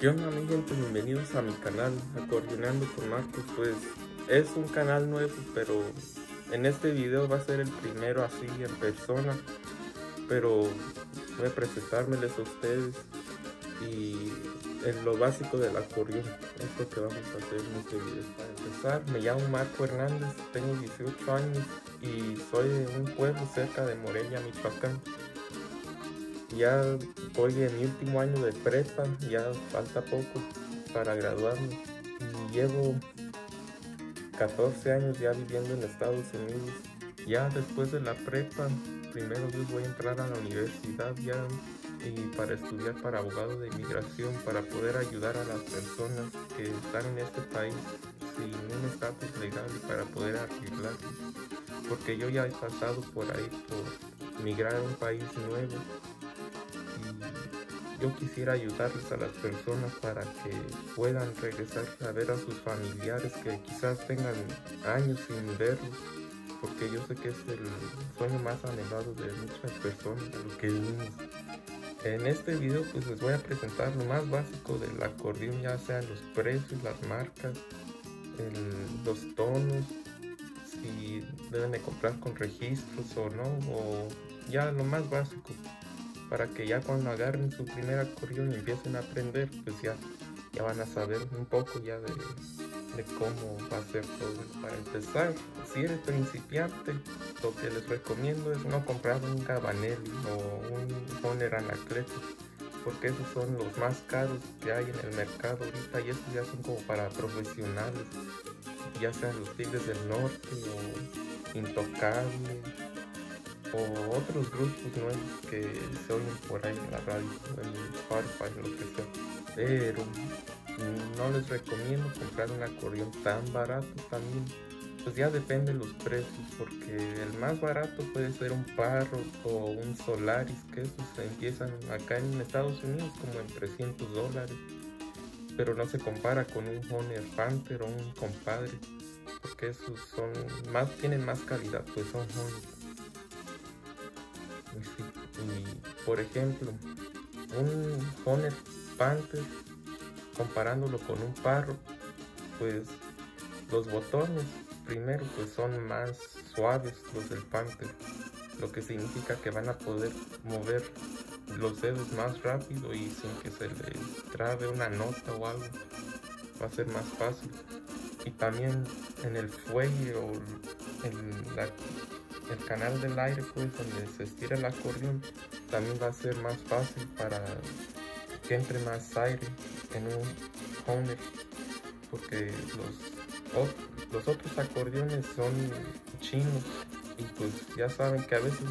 ¿Qué onda mi gente? Bienvenidos a mi canal Acordeonando con Marcos. Pues es un canal nuevo pero en este video va a ser el primero así en persona. Pero voy a presentármeles a ustedes y en lo básico del acordeón es lo que vamos a hacer en este video. Para empezar me llamo Marco Hernández, tengo 18 años y soy de un pueblo cerca de Morelia, Michoacán ya voy en mi último año de prepa, ya falta poco para graduarme y llevo 14 años ya viviendo en Estados Unidos. Ya después de la prepa, primero voy a entrar a la universidad ya y para estudiar para abogado de inmigración para poder ayudar a las personas que están en este país sin un estatus legal y para poder arreglar porque yo ya he pasado por ahí por migrar a un país nuevo yo quisiera ayudarles a las personas para que puedan regresar a ver a sus familiares que quizás tengan años sin verlos porque yo sé que es el sueño más anhelado de muchas personas de lo que vivimos. En este video pues les voy a presentar lo más básico del acordeón ya sean los precios las marcas los tonos si deben de comprar con registros o no o ya lo más básico para que ya cuando agarren su primer acordeón y empiecen a aprender, pues ya, ya van a saber un poco ya de, cómo va a ser todo. Para empezar, si eres principiante, lo que les recomiendo es no comprar un Gabanelli o un Honor Anacleto, porque esos son los más caros que hay en el mercado ahorita y esos ya son como para profesionales, ya sean los Tigres del Norte o Intocable o otros grupos nuevos que se oyen por ahí en la radio, en Spotify, lo que sea. Pero no les recomiendo comprar un acordeón tan barato también. Pues ya depende de los precios, porque el más barato puede ser un Parro o un Solaris, que esos empiezan acá en Estados Unidos como en 300 dólares. Pero no se compara con un Honor Panther o un Compadre, porque esos son más, tienen más calidad, pues son Honor. Y por ejemplo, un Honor Panther, comparándolo con un Parro, pues los botones primero pues son más suaves los del Panther, lo que significa que van a poder mover los dedos más rápido y sin que se les trabe una nota o algo, va a ser más fácil. Y también en el fuelle o en la el canal del aire pues donde se estira el acordeón también va a ser más fácil para que entre más aire en un Honor porque los, los otros acordeones son chinos y pues ya saben que a veces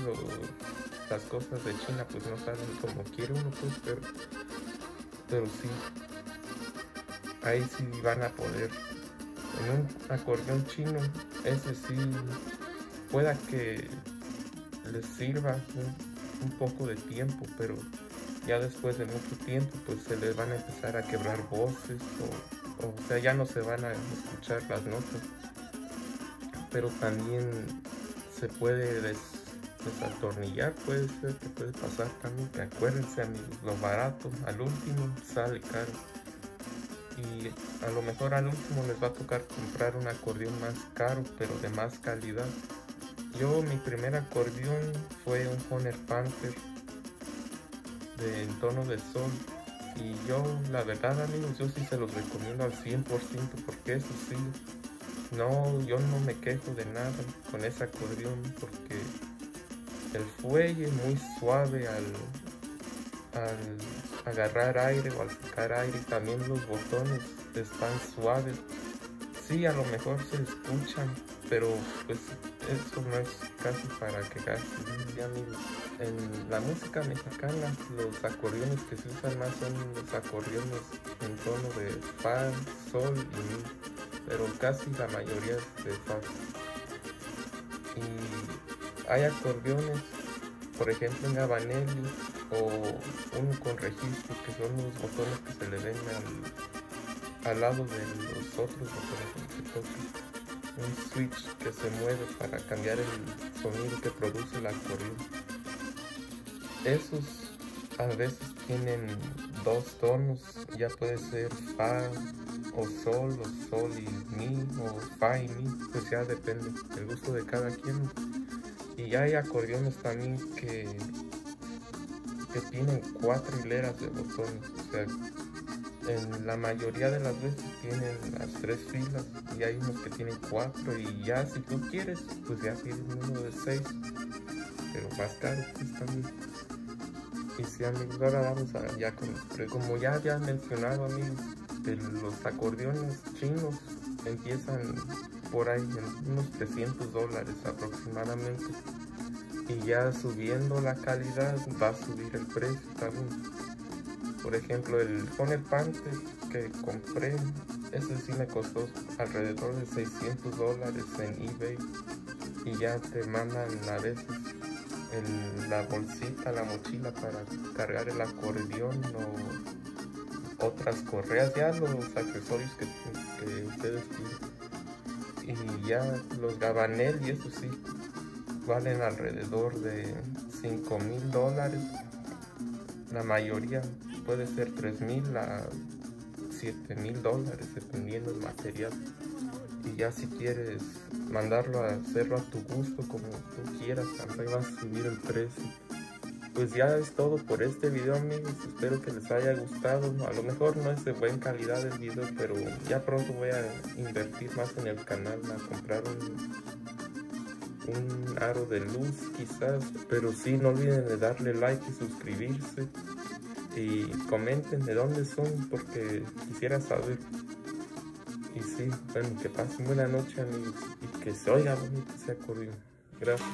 las cosas de China pues no salen como quiere uno pues pero, pero sí ahí sí van a poder. En un acordeón chino ese sí pueda que les sirva un, poco de tiempo, pero ya después de mucho tiempo pues se les van a empezar a quebrar voces o, o, sea ya no se van a escuchar las notas. Pero también se puede desatornillar puede ser que puede pasar también acuérdense amigos lo barato al último sale caro. Y a lo mejor al último les va a tocar comprar un acordeón más caro pero de más calidad yo, mi primer acordeón fue un Honor Panther de en tono de sol. Y yo, la verdad, amigos, yo sí se los recomiendo al 100% porque eso sí, no, yo no me quejo de nada con ese acordeón porque el fuelle es muy suave al, al agarrar aire o al sacar aire. También los botones están suaves. Sí, a lo mejor se escuchan, pero pues eso no es casi para que Ya en la música mexicana los acordeones que se usan más son los acordeones en tono de fa, sol y mi, pero casi la mayoría es de fa. Y hay acordeones, por ejemplo en Gabanelli o uno con registro, que son los botones que se le ven al, al lado de los otros botones que se tocan un switch que se mueve para cambiar el sonido que produce el acordeón. esos a veces tienen dos tonos, ya puede ser fa o sol o sol y mi o fa y mi, pues ya depende del gusto de cada quien. Y hay acordeones también que, que tienen cuatro hileras de botones, o sea, en la mayoría de las veces tienen las tres filas y hay unos que tienen cuatro y ya si tú quieres, pues ya tienes uno de seis, pero más caro pues también. Y si amigos, ahora vamos a, ya con los. Como ya había mencionado amigos, los acordeones chinos empiezan por ahí en unos 300 dólares aproximadamente. Y ya subiendo la calidad va a subir el precio también. Por ejemplo, el Honey Panther que compré, ese sí me costó alrededor de 600 dólares en eBay. Y ya te mandan a veces la bolsita, la mochila para cargar el acordeón o otras correas, ya los accesorios que, ustedes tienen. Y ya los gabanel y eso sí, valen alrededor de 5 mil dólares. La mayoría puede ser 3 mil a 7 mil dólares dependiendo del material. Y ya si quieres mandarlo a hacerlo a tu gusto como tú quieras también vas a subir el precio. Pues ya es todo por este video amigos. Espero que les haya gustado. A lo mejor no es de buena calidad el video pero ya pronto voy a invertir más en el canal a comprar un, un aro de luz quizás. Pero sí no olviden de darle like y suscribirse y comenten de dónde son porque quisiera saber y sí, bueno, que pasen buena noche amigos y que se oiga bonito ese acordeón. Gracias.